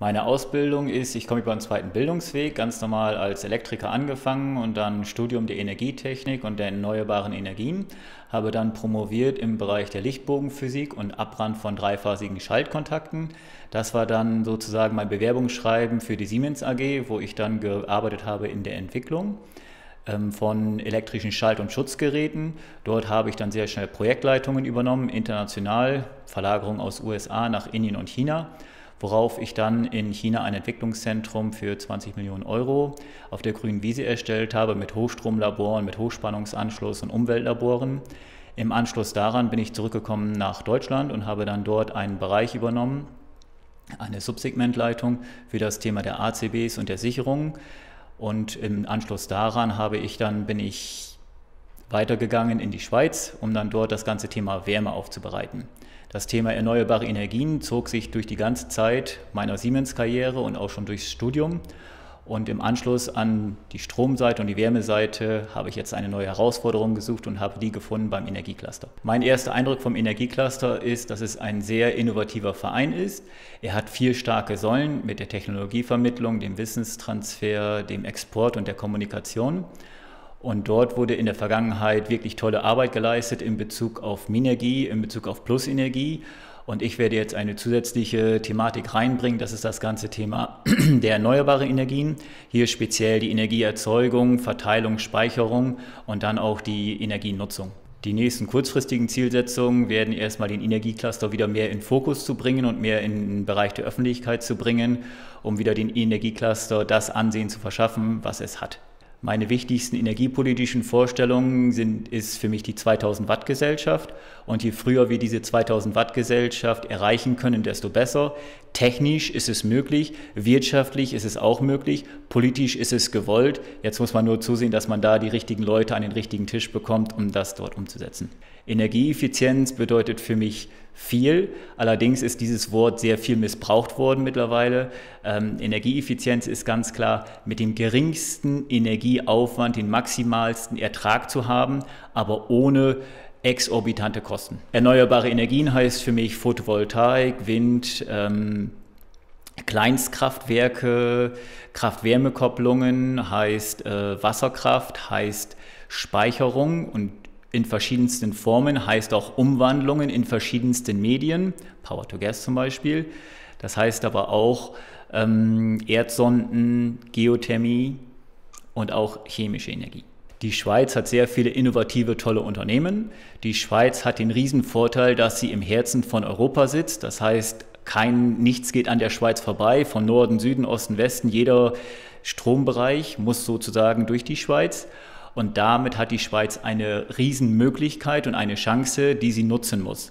Meine Ausbildung ist, ich komme über einen zweiten Bildungsweg, ganz normal als Elektriker angefangen und dann Studium der Energietechnik und der erneuerbaren Energien. Habe dann promoviert im Bereich der Lichtbogenphysik und Abbrand von dreiphasigen Schaltkontakten. Das war dann sozusagen mein Bewerbungsschreiben für die Siemens AG, wo ich dann gearbeitet habe in der Entwicklung ähm, von elektrischen Schalt- und Schutzgeräten. Dort habe ich dann sehr schnell Projektleitungen übernommen, international, Verlagerung aus USA nach Indien und China worauf ich dann in China ein Entwicklungszentrum für 20 Millionen Euro auf der grünen Wiese erstellt habe mit Hochstromlaboren, mit Hochspannungsanschluss und Umweltlaboren. Im Anschluss daran bin ich zurückgekommen nach Deutschland und habe dann dort einen Bereich übernommen, eine Subsegmentleitung für das Thema der ACBs und der Sicherung. Und im Anschluss daran habe ich dann, bin ich weitergegangen in die Schweiz, um dann dort das ganze Thema Wärme aufzubereiten. Das Thema erneuerbare Energien zog sich durch die ganze Zeit meiner Siemens-Karriere und auch schon durchs Studium. Und im Anschluss an die Stromseite und die Wärmeseite habe ich jetzt eine neue Herausforderung gesucht und habe die gefunden beim Energiecluster. Mein erster Eindruck vom Energiecluster ist, dass es ein sehr innovativer Verein ist. Er hat vier starke Säulen mit der Technologievermittlung, dem Wissenstransfer, dem Export und der Kommunikation. Und dort wurde in der Vergangenheit wirklich tolle Arbeit geleistet in Bezug auf Minergie, in Bezug auf Plusenergie. Und ich werde jetzt eine zusätzliche Thematik reinbringen. Das ist das ganze Thema der erneuerbaren Energien. Hier speziell die Energieerzeugung, Verteilung, Speicherung und dann auch die Energienutzung. Die nächsten kurzfristigen Zielsetzungen werden erstmal den Energiecluster wieder mehr in Fokus zu bringen und mehr in den Bereich der Öffentlichkeit zu bringen, um wieder den Energiecluster das Ansehen zu verschaffen, was es hat. Meine wichtigsten energiepolitischen Vorstellungen sind, ist für mich die 2000 Watt Gesellschaft. Und je früher wir diese 2000 Watt Gesellschaft erreichen können, desto besser. Technisch ist es möglich, wirtschaftlich ist es auch möglich, politisch ist es gewollt. Jetzt muss man nur zusehen, dass man da die richtigen Leute an den richtigen Tisch bekommt, um das dort umzusetzen. Energieeffizienz bedeutet für mich viel. Allerdings ist dieses Wort sehr viel missbraucht worden mittlerweile. Ähm, Energieeffizienz ist ganz klar mit dem geringsten Energieaufwand den maximalsten Ertrag zu haben, aber ohne exorbitante Kosten. Erneuerbare Energien heißt für mich Photovoltaik, Wind, ähm, Kleinstkraftwerke, Kraft-Wärme-Kopplungen, heißt äh, Wasserkraft, heißt Speicherung und in verschiedensten Formen, heißt auch Umwandlungen in verschiedensten Medien, Power to Gas zum Beispiel. Das heißt aber auch ähm, Erdsonden, Geothermie und auch chemische Energie. Die Schweiz hat sehr viele innovative, tolle Unternehmen. Die Schweiz hat den riesen Vorteil, dass sie im Herzen von Europa sitzt. Das heißt, kein, nichts geht an der Schweiz vorbei, von Norden, Süden, Osten, Westen. Jeder Strombereich muss sozusagen durch die Schweiz. Und damit hat die Schweiz eine Riesenmöglichkeit und eine Chance, die sie nutzen muss.